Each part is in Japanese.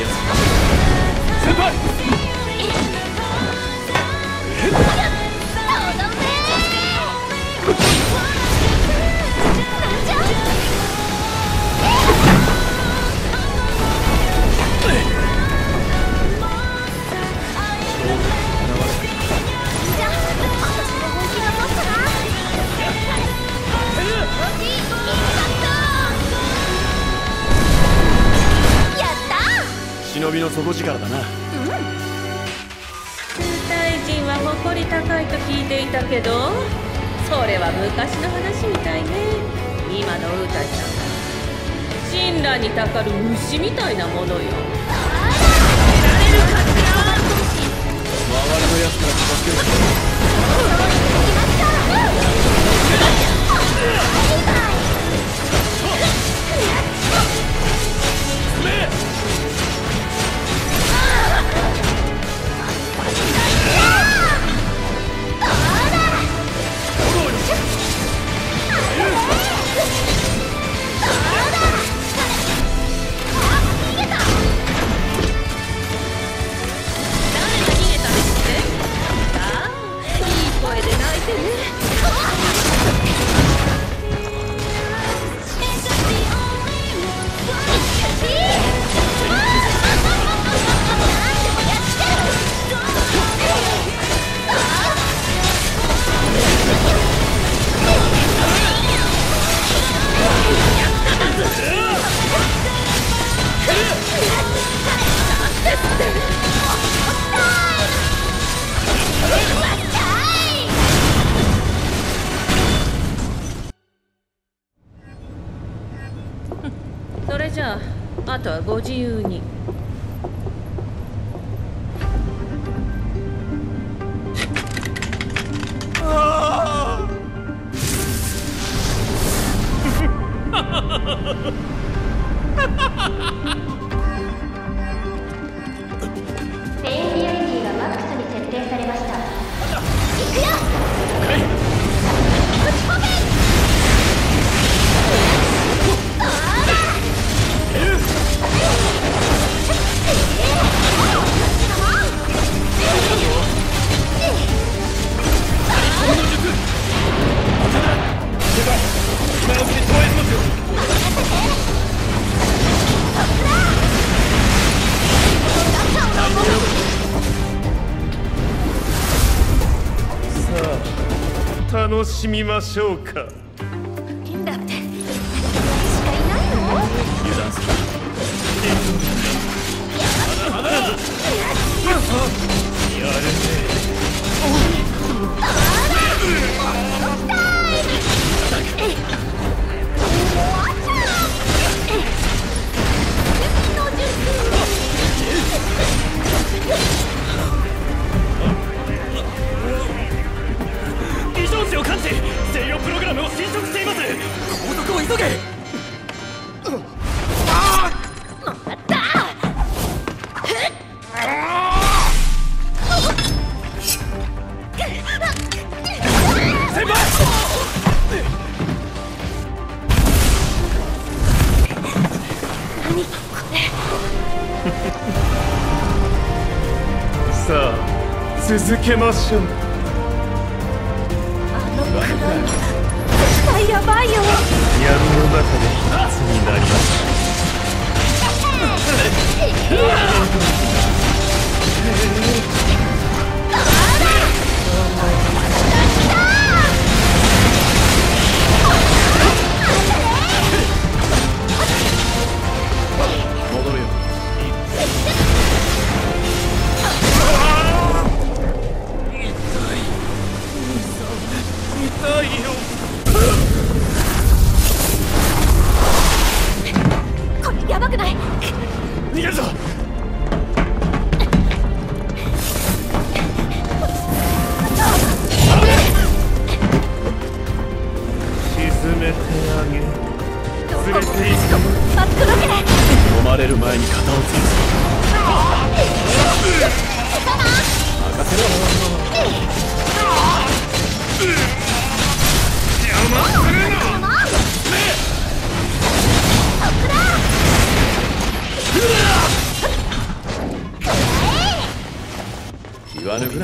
やつ。先輩。忍びの底力だな。大臣は誇り高いと聞いていたけどそれは昔の話みたいね。今のウータイさんは。神羅にたかる虫みたいなものよ。あとはご自由に。ペ 楽しみましょうか。さあ続けましょう。絶対やばいよ。闇の中で一つになります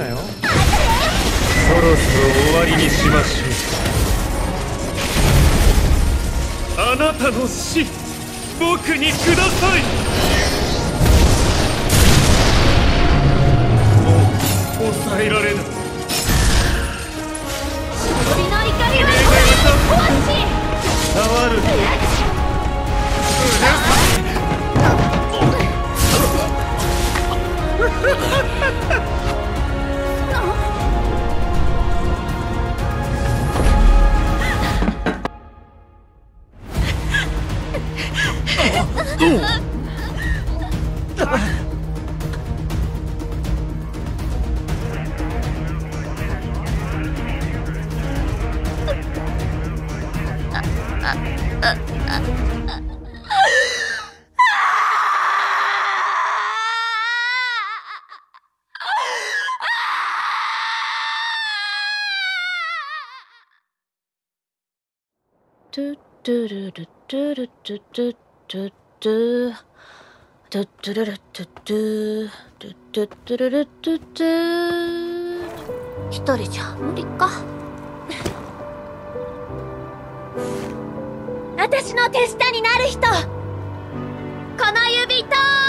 なよ。そろそろ終わりにしましょう。あなたの死僕にください。もう抑えられない。トゥトゥルルトゥルトゥトゥトゥトゥトゥトゥルルトゥトゥトゥトゥトゥルルトゥトゥ一人じゃ無理か。私の手下になる人。この指と